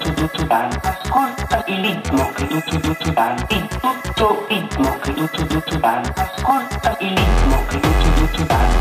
Ascolta il ritmo che in tutto ritmo che ascolta il ritmo che